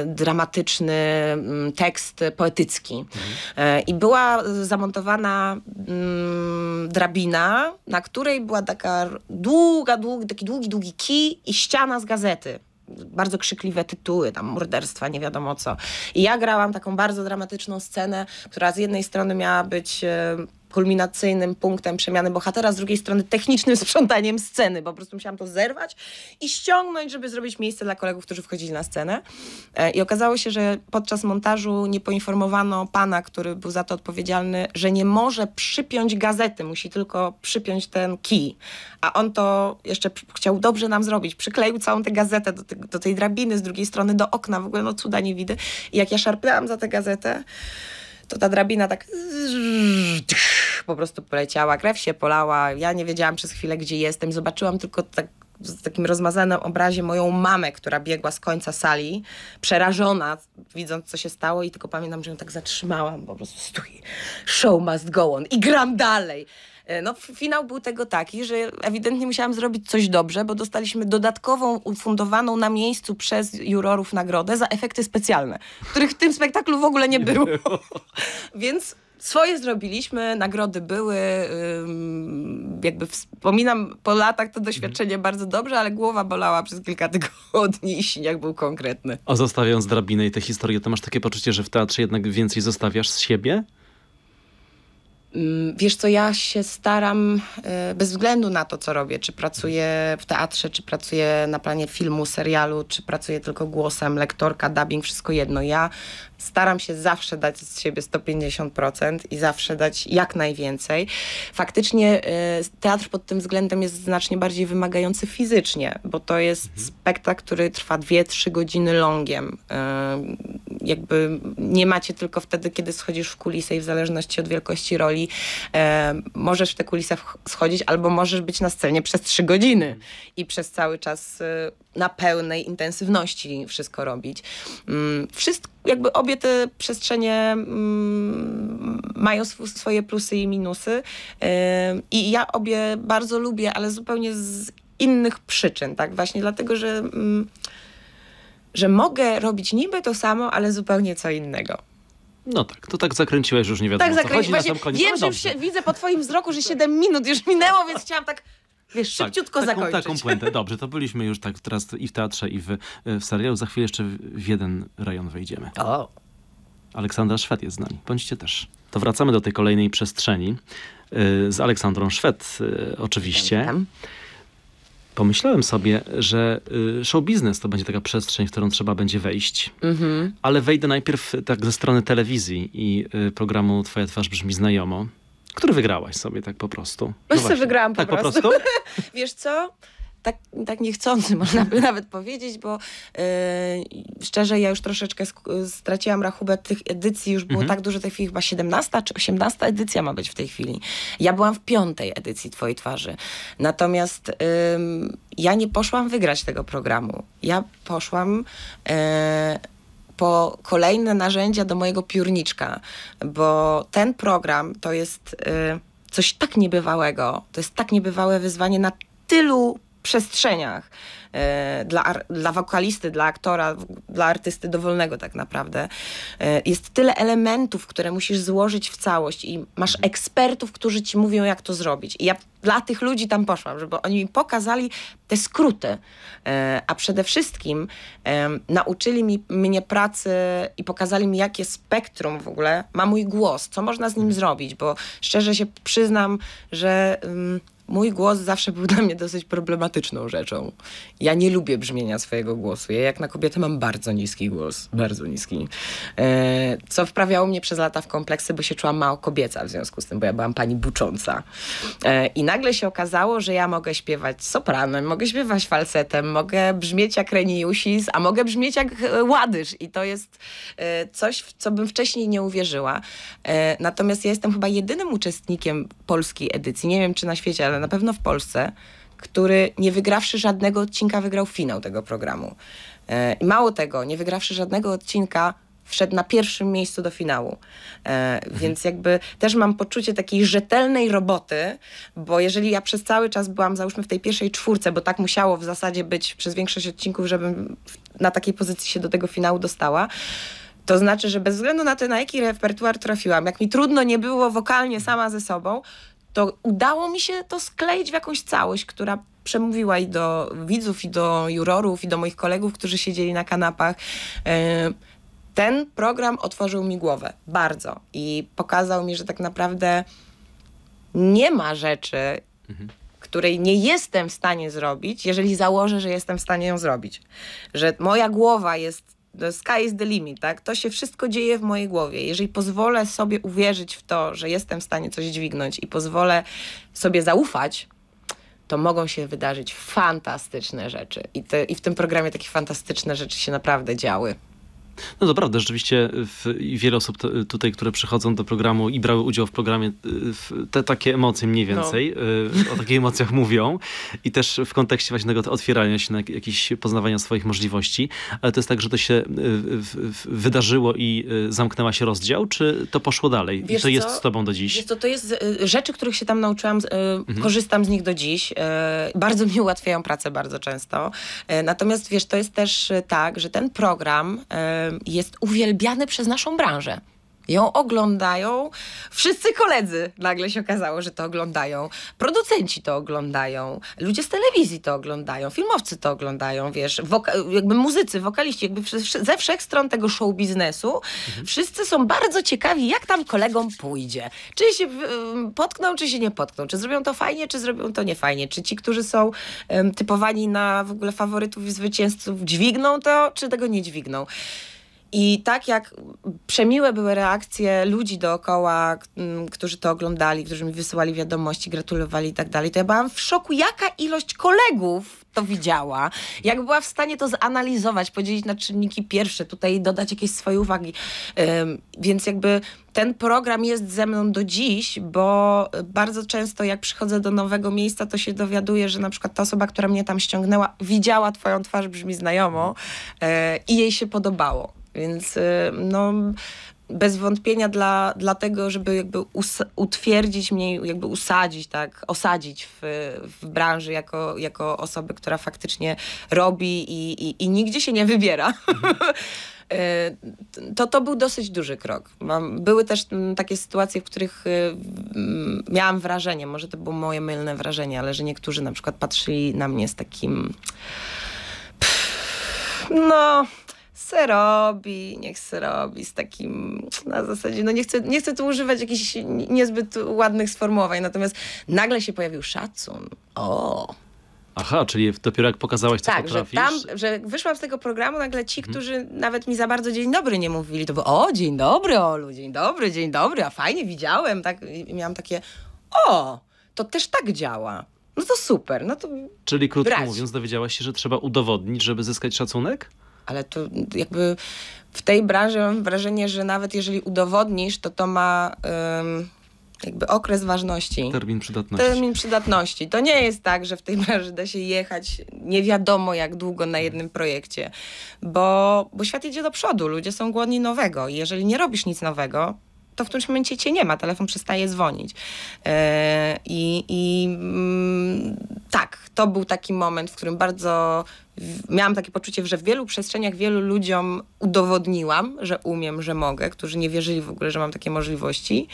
dramatyczny mm, tekst poetycki. Mhm. E, I była zamontowana mm, drabina, na której była taka długa, długi, taki długi, długi kij i ściana z gazety bardzo krzykliwe tytuły, tam morderstwa, nie wiadomo co. I ja grałam taką bardzo dramatyczną scenę, która z jednej strony miała być e, kulminacyjnym punktem przemiany bohatera, z drugiej strony technicznym sprzątaniem sceny, bo po prostu musiałam to zerwać i ściągnąć, żeby zrobić miejsce dla kolegów, którzy wchodzili na scenę. E, I okazało się, że podczas montażu nie poinformowano pana, który był za to odpowiedzialny, że nie może przypiąć gazety, musi tylko przypiąć ten kij. A on to jeszcze chciał dobrze nam zrobić. Przykleił całą tę gazetę do, te, do tej drabiny, z drugiej strony do okna, w ogóle no cuda nie widzę. I jak ja szarpnęłam za tę gazetę, to ta drabina tak po prostu poleciała, krew się polała. Ja nie wiedziałam przez chwilę, gdzie jestem. Zobaczyłam tylko tak w takim rozmazanym obrazie moją mamę, która biegła z końca sali, przerażona, widząc, co się stało i tylko pamiętam, że ją tak zatrzymałam, po prostu stój, show must go on i gram dalej. E, no, finał był tego taki, że ewidentnie musiałam zrobić coś dobrze, bo dostaliśmy dodatkową, ufundowaną na miejscu przez jurorów nagrodę za efekty specjalne, których w tym spektaklu w ogóle nie było. Więc swoje zrobiliśmy, nagrody były, jakby wspominam po latach to doświadczenie bardzo dobrze, ale głowa bolała przez kilka tygodni i śnieg był konkretny. A zostawiając drabinę i tę historię, to masz takie poczucie, że w teatrze jednak więcej zostawiasz z siebie? Wiesz co, ja się staram e, bez względu na to, co robię, czy pracuję w teatrze, czy pracuję na planie filmu, serialu, czy pracuję tylko głosem, lektorka, dubbing, wszystko jedno. Ja staram się zawsze dać z siebie 150% i zawsze dać jak najwięcej. Faktycznie e, teatr pod tym względem jest znacznie bardziej wymagający fizycznie, bo to jest mhm. spektakl, który trwa 2-3 godziny longiem. E, jakby nie macie tylko wtedy, kiedy schodzisz w kulisę i w zależności od wielkości roli e, możesz w te kulisy schodzić albo możesz być na scenie przez 3 godziny i przez cały czas na pełnej intensywności wszystko robić. Mm, wszystko jakby obie te przestrzenie mm, mają sw swoje plusy i minusy. I ja obie bardzo lubię, ale zupełnie z innych przyczyn, tak? Właśnie dlatego, że, mm, że mogę robić niby to samo, ale zupełnie co innego. No tak, to tak zakręciłeś, już nie wiadomo Tak co chodzi na zakręciłeś. sam koniec. Wiem, że się, widzę po twoim wzroku, że 7 minut już minęło, więc chciałam tak, wiesz, Tak, szybciutko taką, zakończyć. Taką puentę. Dobrze, to byliśmy już tak teraz i w teatrze, i w, w serialu. Za chwilę jeszcze w, jeden rejon wejdziemy. O. Aleksandra Szwed jest z nami. Bądźcie też. To wracamy do tej kolejnej przestrzeni y, z Aleksandrą Szwed y, oczywiście. Tam. Pomyślałem sobie, że show biznes to będzie taka przestrzeń, w którą trzeba będzie wejść. Mhm. Ale wejdę najpierw tak ze strony telewizji i programu Twoja twarz brzmi znajomo. Który wygrałaś sobie tak po prostu? No sobie wygrałam po tak po prostu. prostu? Wiesz co? Tak, tak niechcący można by nawet powiedzieć, bo yy, szczerze ja już troszeczkę straciłam rachubę tych edycji, już było Mhm. tak dużo, tej chwili chyba 17 czy 18 edycja ma być w tej chwili. Ja byłam w piątej edycji Twojej twarzy. Natomiast ym, ja nie poszłam wygrać tego programu. Ja poszłam e, po kolejne narzędzia do mojego piórniczka, bo ten program to jest y, coś tak niebywałego, to jest tak niebywałe wyzwanie na tylu przestrzeniach dla, ar- dla wokalisty, dla aktora, dla artysty dowolnego tak naprawdę. Y, Jest tyle elementów, które musisz złożyć w całość i masz ekspertów, którzy ci mówią, jak to zrobić. I ja dla tych ludzi tam poszłam, żeby oni mi pokazali te skróty, E, a przede wszystkim nauczyli mi, mnie pracy i pokazali mi, jakie spektrum w ogóle ma mój głos, co można z nim zrobić, bo szczerze się przyznam, że ym, mój głos zawsze był dla mnie dosyć problematyczną rzeczą. Ja nie lubię brzmienia swojego głosu. Ja jak na kobietę mam bardzo niski głos, bardzo niski. E, co wprawiało mnie przez lata w kompleksy, bo się czułam mało kobieca w związku z tym, bo ja byłam pani bucząca. E, I nagle się okazało, że ja mogę śpiewać sopranem, mogę śpiewać falsetem, mogę brzmieć jak Reniusis, a mogę brzmieć jak e, Ładysz. I to jest coś, w co bym wcześniej nie uwierzyła. Natomiast ja jestem chyba jedynym uczestnikiem polskiej edycji, nie wiem czy na świecie, ale na pewno w Polsce, który nie wygrawszy żadnego odcinka, wygrał finał tego programu. E, I mało tego, nie wygrawszy żadnego odcinka, wszedł na pierwszym miejscu do finału. E, Więc jakby też mam poczucie takiej rzetelnej roboty, bo jeżeli ja przez cały czas byłam, załóżmy, w tej pierwszej czwórce, bo tak musiało w zasadzie być przez większość odcinków, żebym na takiej pozycji się do tego finału dostała, to znaczy, że bez względu na to, na jaki repertuar trafiłam, jak mi trudno nie było wokalnie sama ze sobą, to udało mi się to skleić w jakąś całość, która przemówiła i do widzów, i do jurorów, i do moich kolegów, którzy siedzieli na kanapach. E, Ten program otworzył mi głowę bardzo i pokazał mi, że tak naprawdę nie ma rzeczy, której nie jestem w stanie zrobić, jeżeli założę, że jestem w stanie ją zrobić. Że moja głowa jest sky is the limit, tak? To się wszystko dzieje w mojej głowie. Jeżeli pozwolę sobie uwierzyć w to, że jestem w stanie coś dźwignąć i pozwolę sobie zaufać, to mogą się wydarzyć fantastyczne rzeczy. I, te, I w tym programie takie fantastyczne rzeczy się naprawdę działy. No to prawda, rzeczywiście w, i wiele osób to, tutaj, które przychodzą do programu i brały udział w programie, y, w, te takie emocje mniej więcej, y, o takich emocjach mówią i też w kontekście właśnie tego otwierania się na jak- jakieś poznawania swoich możliwości, ale to jest tak, że to się y, w, w, wydarzyło i y, zamknęła się rozdział, czy to poszło dalej i Wiesz to jest co? z tobą do dziś? Wiesz co, to jest y, rzeczy, których się tam nauczyłam, y, korzystam z nich do dziś. Y, bardzo mi ułatwiają pracę bardzo często. Y, natomiast wiesz, to jest też y, tak, że ten program y, jest uwielbiany przez naszą branżę. Ją oglądają wszyscy koledzy. Nagle się okazało, że to oglądają. Producenci to oglądają. Ludzie z telewizji to oglądają. Filmowcy to oglądają, wiesz. Jakby muzycy, wokaliści, jakby ze wszech stron tego show biznesu. Wszyscy są bardzo ciekawi, jak tam kolegom pójdzie. Czy się potkną, czy się nie potkną. Czy zrobią to fajnie, czy zrobią to niefajnie. Czy ci, którzy są em, typowani na w ogóle faworytów i zwycięzców, dźwigną to, czy tego nie dźwigną. I tak jak przemiłe były reakcje ludzi dookoła, m, którzy to oglądali, którzy mi wysyłali wiadomości, gratulowali i tak dalej, to ja byłam w szoku, jaka ilość kolegów to widziała, jak była w stanie to zanalizować, podzielić na czynniki pierwsze, tutaj dodać jakieś swoje uwagi. Ym, więc jakby ten program jest ze mną do dziś, bo bardzo często jak przychodzę do nowego miejsca, to się dowiaduję, że na przykład ta osoba, która mnie tam ściągnęła, widziała twoją twarz, brzmi znajomo e, i jej się podobało. Więc no bez wątpienia dla, tego, żeby jakby utwierdzić mnie, jakby usadzić, tak, osadzić w, w branży jako, jako osoby, która faktycznie robi i, i, i nigdzie się nie wybiera. Mhm. to to był dosyć duży krok. Były też mm, takie sytuacje, w których y, miałam wrażenie, może to było moje mylne wrażenie, ale że niektórzy na przykład patrzyli na mnie z takim no se robi, niech se robi z takim na zasadzie, no nie chcę, nie chcę tu używać jakichś niezbyt ładnych sformułowań, natomiast nagle się pojawił szacun. O! Aha, czyli dopiero jak pokazałaś, co tak, potrafisz. Tak, że tam, że wyszłam z tego programu, nagle ci, mhm. którzy nawet mi za bardzo dzień dobry nie mówili, to było o, dzień dobry Olu, dzień dobry, dzień dobry, a fajnie widziałem, tak, i miałam takie o, to też tak działa. No to super, no to Czyli krótko brać. mówiąc, dowiedziałaś się, że trzeba udowodnić, żeby zyskać szacunek? Ale to jakby w tej branży mam wrażenie, że nawet jeżeli udowodnisz, to to ma um, jakby okres ważności. Termin przydatności. Termin przydatności. To nie jest tak, że w tej branży da się jechać nie wiadomo jak długo na jednym projekcie, bo, bo świat idzie do przodu, ludzie są głodni nowego i jeżeli nie robisz nic nowego, to w którymś momencie cię nie ma, telefon przestaje dzwonić. E, I, i mm, tak, to był taki moment, w którym bardzo miałam takie poczucie, że w wielu przestrzeniach wielu ludziom udowodniłam, że umiem, że mogę, którzy nie wierzyli w ogóle, że mam takie możliwości.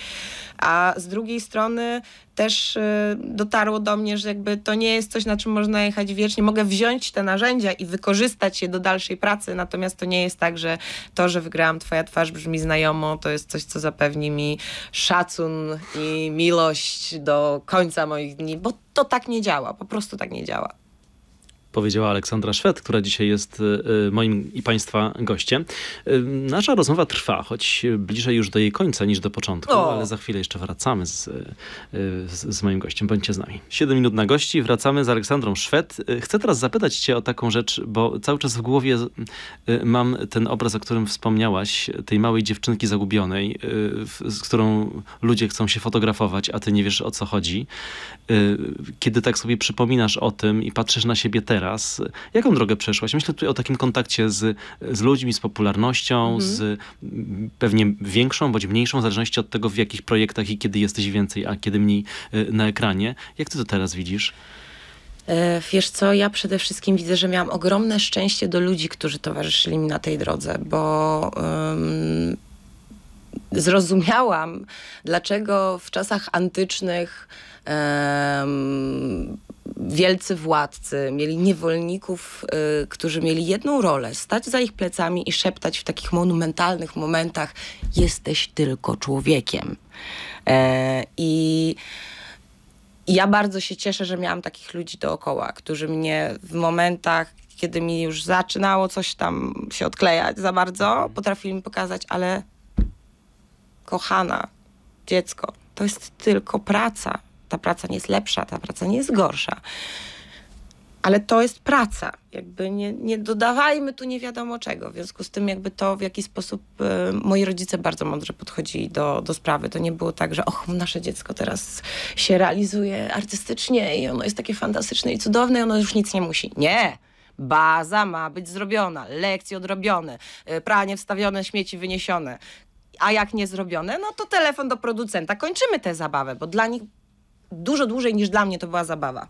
A z drugiej strony też y, dotarło do mnie, że jakby to nie jest coś, na czym można jechać wiecznie. Mogę wziąć te narzędzia i wykorzystać je do dalszej pracy, natomiast to nie jest tak, że to, że wygrałam Twoja twarz brzmi znajomo, to jest coś, co zapewni mi szacun i miłość do końca moich dni, bo to tak nie działa, po prostu tak nie działa powiedziała Aleksandra Szwed, która dzisiaj jest y, y, moim i Państwa gościem. Y, nasza rozmowa trwa, choć bliżej już do jej końca niż do początku, o. ale za chwilę jeszcze wracamy z, z, z, moim gościem. Bądźcie z nami. Siedem minut na gości, wracamy z Aleksandrą Szwed. Chcę teraz zapytać Cię o taką rzecz, bo cały czas w głowie mam ten obraz, o którym wspomniałaś, tej małej dziewczynki zagubionej, z którą ludzie chcą się fotografować, a Ty nie wiesz o co chodzi. Kiedy tak sobie przypominasz o tym i patrzysz na siebie teraz, teraz. Jaką drogę przeszłaś? Myślę tutaj o takim kontakcie z, z ludźmi, z popularnością, mhm. z pewnie większą bądź mniejszą, w zależności od tego, w jakich projektach i kiedy jesteś więcej, a kiedy mniej y, na ekranie. Jak ty to teraz widzisz? E, wiesz co, ja przede wszystkim widzę, że miałam ogromne szczęście do ludzi, którzy towarzyszyli mi na tej drodze, bo um, zrozumiałam, dlaczego w czasach antycznych um, wielcy władcy mieli niewolników, y, którzy mieli jedną rolę, stać za ich plecami i szeptać w takich monumentalnych momentach jesteś tylko człowiekiem. E, I ja bardzo się cieszę, że miałam takich ludzi dookoła, którzy mnie w momentach, kiedy mi już zaczynało coś tam się odklejać za bardzo, potrafili mi pokazać, ale kochana, dziecko, to jest tylko praca ta praca nie jest lepsza, ta praca nie jest gorsza. Ale to jest praca. Jakby nie, nie dodawajmy tu nie wiadomo czego. W związku z tym jakby to, w jaki sposób y, moi rodzice bardzo mądrze podchodzili do, do sprawy. To nie było tak, że och, nasze dziecko teraz się realizuje artystycznie i ono jest takie fantastyczne i cudowne i ono już nic nie musi. Nie! Baza ma być zrobiona, lekcje odrobione, y, pranie wstawione, śmieci wyniesione. A jak nie zrobione, no to telefon do producenta. Kończymy tę zabawę, bo dla nich dużo dłużej niż dla mnie to była zabawa.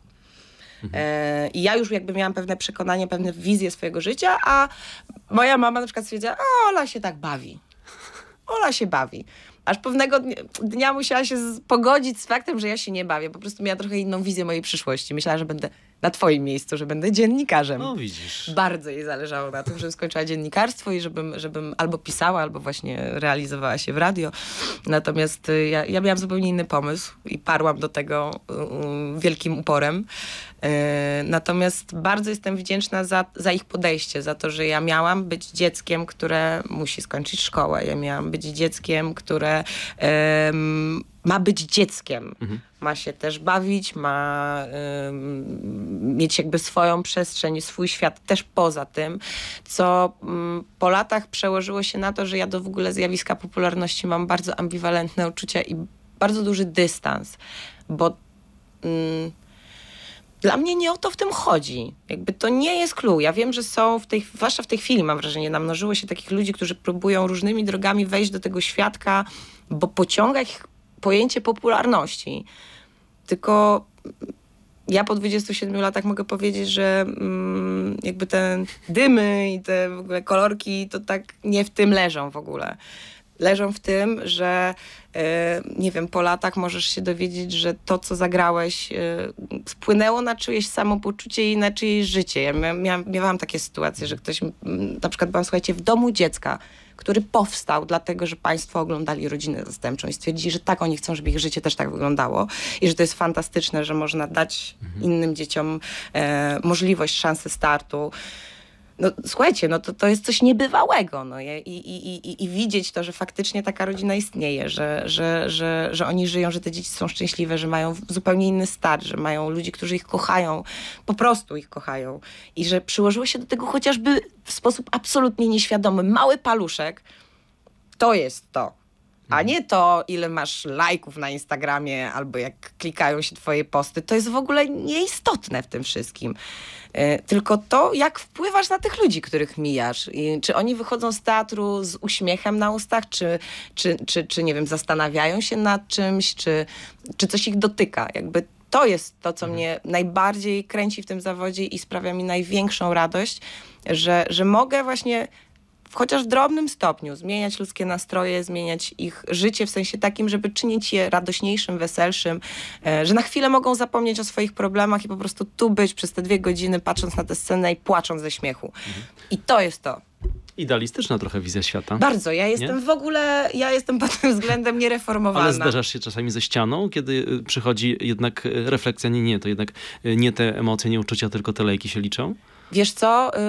Mhm. E, I ja już jakby miałam pewne przekonanie, pewne wizje swojego życia, a moja mama na przykład stwierdziła, a Ola się tak bawi. Ola się bawi. Aż pewnego dnia musiała się pogodzić z faktem, że ja się nie bawię. Po prostu miała trochę inną wizję mojej przyszłości. Myślała, że będę na twoim miejscu, że będę dziennikarzem. No widzisz. Bardzo jej zależało na tym, żebym skończyła dziennikarstwo i żebym, żebym albo pisała, albo właśnie realizowała się w radio. Natomiast y, ja, ja miałam zupełnie inny pomysł i parłam do tego um, wielkim uporem. E, natomiast bardzo jestem wdzięczna za, za ich podejście, za to, że ja miałam być dzieckiem, które musi skończyć szkołę. Ja miałam być dzieckiem, które um, ma być dzieckiem. Mhm. Ma się też bawić, ma um, mieć jakby swoją przestrzeń, swój świat też poza tym, co um, po latach przełożyło się na to, że ja do w ogóle zjawiska popularności mam bardzo ambiwalentne uczucia i bardzo duży dystans, bo dla mnie nie o to w tym chodzi. Jakby to nie jest clue. Ja wiem, że są w tej, zwłaszcza w tej chwili mam wrażenie, namnożyło się takich ludzi, którzy próbują różnymi drogami wejść do tego świadka, bo pociąga ich pojęcie popularności. Tylko ja po 27 latach mogę powiedzieć, że mm, jakby te dymy i te w ogóle kolorki to tak nie w tym leżą w ogóle. Leżą w tym, że e, nie wiem, po latach możesz się dowiedzieć, że to, co zagrałeś, e, wpłynęło na czyjeś samopoczucie i na czyjeś życie. Ja miałam, miałam takie sytuacje, że ktoś, na przykład byłam, słuchajcie, w domu dziecka, który powstał dlatego, że państwo oglądali rodzinę zastępczą i stwierdzili, że tak oni chcą, żeby ich życie też tak wyglądało i że to jest fantastyczne, że można dać mhm. innym dzieciom e, możliwość, szansę startu no słuchajcie, no to, to jest coś niebywałego, no i, i, i, i widzieć to, że faktycznie taka rodzina istnieje, że, że, że, że oni żyją, że te dzieci są szczęśliwe, że mają zupełnie inny start, że mają ludzi, którzy ich kochają, po prostu ich kochają. I że przyłożyło się do tego chociażby w sposób absolutnie nieświadomy mały paluszek, to jest to a nie to, ile masz lajków na Instagramie albo jak klikają się twoje posty. To jest w ogóle nieistotne w tym wszystkim. E, tylko to, jak wpływasz na tych ludzi, których mijasz. I czy oni wychodzą z teatru z uśmiechem na ustach, czy, czy, czy, czy nie wiem, zastanawiają się nad czymś, czy, czy coś ich dotyka. Jakby to jest to, co mhm. mnie najbardziej kręci w tym zawodzie i sprawia mi największą radość, że, że mogę właśnie chociaż w drobnym stopniu zmieniać ludzkie nastroje, zmieniać ich życie w sensie takim, żeby czynić je radośniejszym, weselszym, e, że na chwilę mogą zapomnieć o swoich problemach i po prostu tu być przez te dwie godziny, patrząc na tę scenę i płacząc ze śmiechu. I to jest to. Idealistyczna trochę wizja świata. Bardzo. Ja jestem nie? w ogóle, ja jestem pod tym względem niereformowana. Ale zderzasz się czasami ze ścianą, kiedy y, przychodzi jednak y, refleksja, nie, nie, to jednak y, nie te emocje, nie uczucia, tylko te lejki się liczą? Wiesz co, y,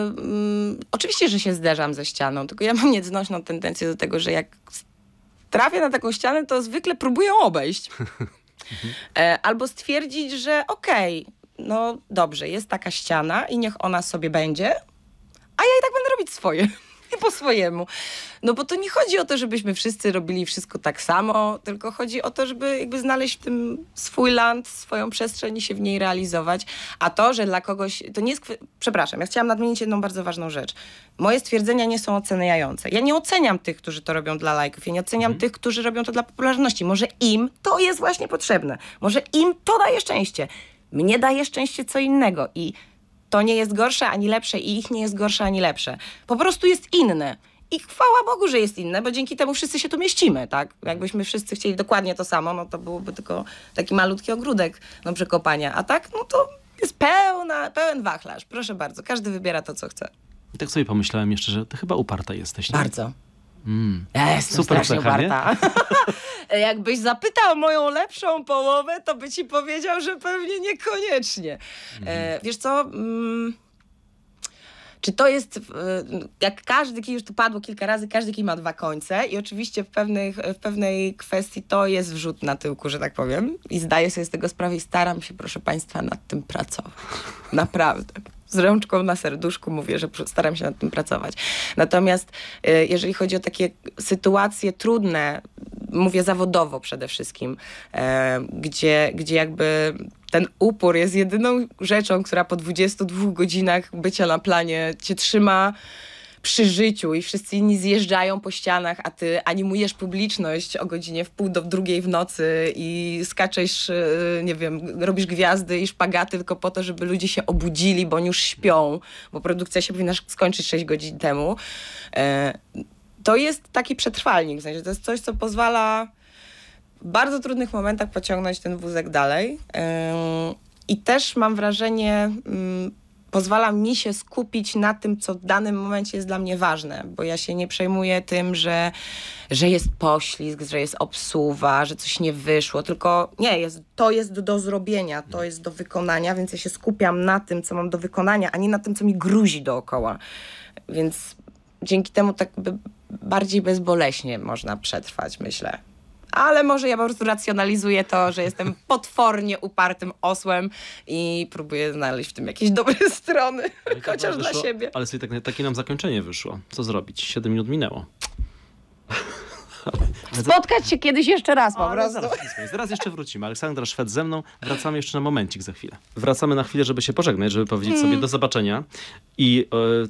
oczywiście, że się zderzam ze ścianą, tylko ja mam nieznośną tendencję do tego, że jak trafię na taką ścianę, to zwykle próbuję obejść. e, albo stwierdzić, że okej, okay, no dobrze, jest taka ściana i niech ona sobie będzie, a ja i tak będę robić swoje. po swojemu. No bo to nie chodzi o to, żebyśmy wszyscy robili wszystko tak samo, tylko chodzi o to, żeby jakby znaleźć w tym swój land, swoją przestrzeń i się w niej realizować. A to, że dla kogoś, to nie jest, przepraszam, ja chciałam nadmienić jedną bardzo ważną rzecz. Moje stwierdzenia nie są oceniające. Ja nie oceniam tych, którzy to robią dla lajków, ja nie oceniam mhm. tych, którzy robią to dla popularności. Może im to jest właśnie potrzebne. Może im to daje szczęście. Mnie daje szczęście co innego i to nie jest gorsze ani lepsze i ich nie jest gorsze ani lepsze. Po prostu jest inne. I chwała Bogu, że jest inne, bo dzięki temu wszyscy się tu mieścimy, tak? Jakbyśmy wszyscy chcieli dokładnie to samo, no to byłoby tylko taki malutki ogródek do przekopania. A tak, no to jest pełna, pełen wachlarz. Proszę bardzo, każdy wybiera to, co chce. I tak sobie pomyślałem jeszcze, że ty chyba uparta jesteś. Nie? Bardzo. Mm. Ja jestem Super strasznie uparta. Jakbyś zapytał moją lepszą połowę, to by ci powiedział, że pewnie niekoniecznie. Mm. Wiesz co... Mm, czy to jest, jak każdy kij, już to padło kilka razy, każdy kij ma dwa końce i oczywiście w, pewnych, w pewnej kwestii to jest wrzut na tyłku, że tak powiem i zdaję sobie z tego sprawę i staram się, proszę Państwa, nad tym pracować. Naprawdę z rączką na serduszku mówię, że staram się nad tym pracować. Natomiast y, jeżeli chodzi o takie sytuacje trudne, mówię zawodowo przede wszystkim, e, gdzie, gdzie jakby ten upór jest jedyną rzeczą, która po 22 godzinach bycia na planie cię trzyma przy życiu i wszyscy inni zjeżdżają po ścianach, a ty animujesz publiczność o godzinie w pół do drugiej w nocy i skaczesz, e, nie wiem, robisz gwiazdy i szpagaty tylko po to, żeby ludzie się obudzili, bo oni już śpią, bo produkcja się powinna skończyć 6 godzin temu. E, to jest taki przetrwalnik, w sensie to jest coś, co pozwala w bardzo trudnych momentach pociągnąć ten wózek dalej. I też mam wrażenie, mm, pozwala mi się skupić na tym, co w danym momencie jest dla mnie ważne, bo ja się nie przejmuję tym, że, że jest poślizg, że jest obsuwa, że coś nie wyszło, tylko nie, jest, to jest do zrobienia, to jest do wykonania, więc ja się skupiam na tym, co mam do wykonania, a nie na tym, co mi gruzi dookoła. Więc dzięki temu tak by bardziej bezboleśnie można przetrwać, myślę ale może ja po prostu racjonalizuję to, że jestem potwornie upartym osłem i próbuję znaleźć w tym jakieś dobre strony, no chociaż wyszło, dla siebie. Ale sobie tak, takie nam zakończenie wyszło. Co zrobić? Siedem minut minęło. spotkać się kiedyś jeszcze raz po prostu. zaraz, zaraz jeszcze wrócimy. Aleksandra Szwed ze mną. Wracamy jeszcze na momencik za chwilę. Wracamy na chwilę, żeby się pożegnać, żeby powiedzieć Mm. sobie do zobaczenia i e,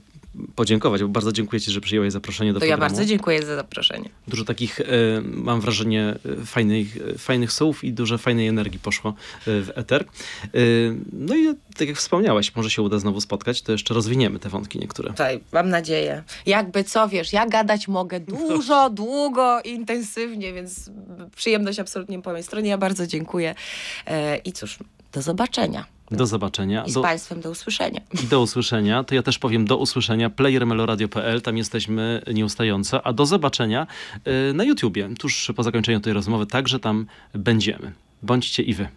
podziękować, bo bardzo dziękuję Ci, że przyjęłaś zaproszenie do To ja programu. bardzo dziękuję za zaproszenie. Dużo takich, e, mam wrażenie, e, fajnych, e, fajnych słów i dużo fajnej energii poszło w eter. No i tak jak wspomniałaś, może się uda znowu spotkać, to jeszcze rozwiniemy te wątki niektóre. Tutaj mam nadzieję. Jakby co, wiesz, ja gadać mogę dużo, długo, intensywnie, więc przyjemność absolutnie po mojej stronie. Ja bardzo dziękuję. I cóż, do zobaczenia. Do zobaczenia. I z Do, Państwem do usłyszenia. I do usłyszenia. To ja też powiem do usłyszenia. playermeloradio.pl, tam jesteśmy nieustająco. A do zobaczenia e, na YouTubie. Tuż po zakończeniu tej rozmowy także tam będziemy. Bądźcie i wy.